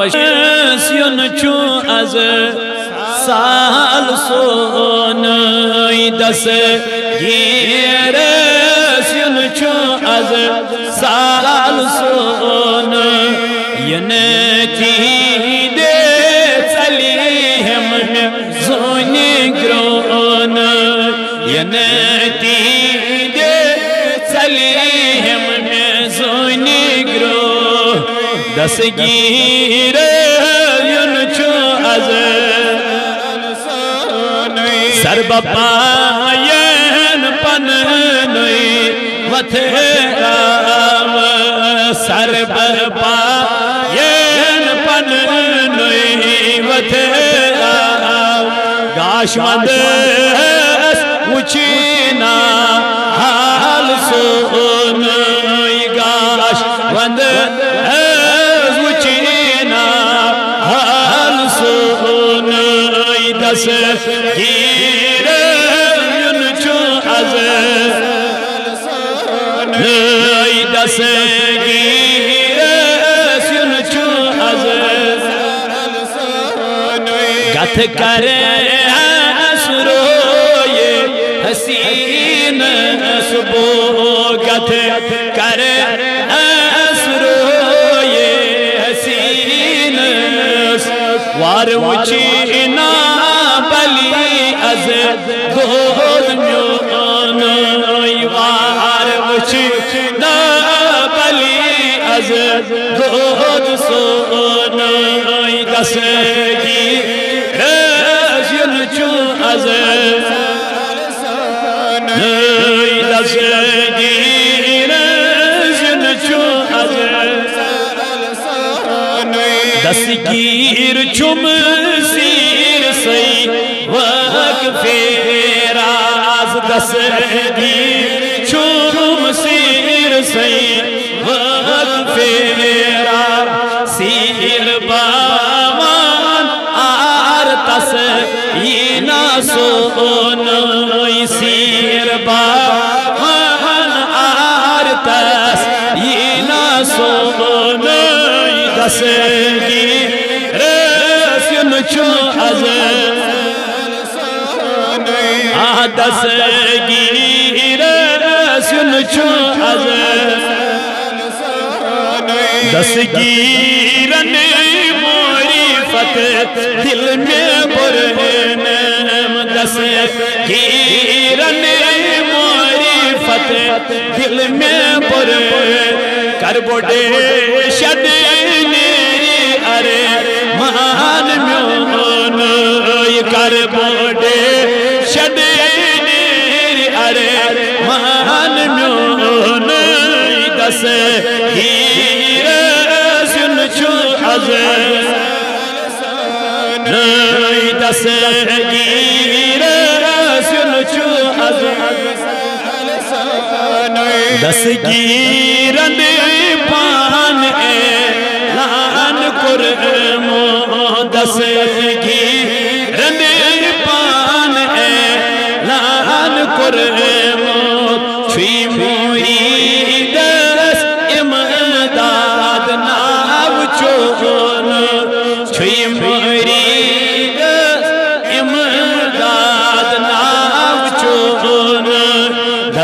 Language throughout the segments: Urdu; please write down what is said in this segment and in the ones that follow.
وشن چو از سال سون دس گیر سن چو از سال سون ین دس گیر یون چو از سر بپاین پن نئی وتھے آم سر بپاین پن نئی وتھے آم گاش مند وچینا حال سون گاش مند گیر چو از دس گیر چو از گت کرے اسروئے حسین سبو گت کرے اسروئے حسین وار وچینا از گود میون وار وچینا بلی از گود سون دس گی رزین چو از دس گی رزین چو از دس گیر چم سیر سی وقف دس گیر چم سیر سی وقف راز سیر بامان، آر تس اینا سون سیر بامان، آر تس اینا سون دس گیر دس گیر رسیم چو از دس گیرن موری فتح دل میں برنم دس گیرن موری فتح دل میں برنم کر بڑے شد نیری ارے مان میون کر بڑے دس گیر سن چو از دس گیر سن چو از دس گیرن پان اعلان کرمو دس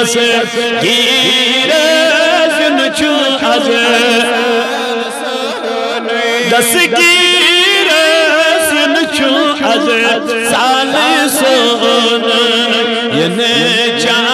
بس کیر جن چھو از دس کیر جن چھو از سال سون ینے چاہ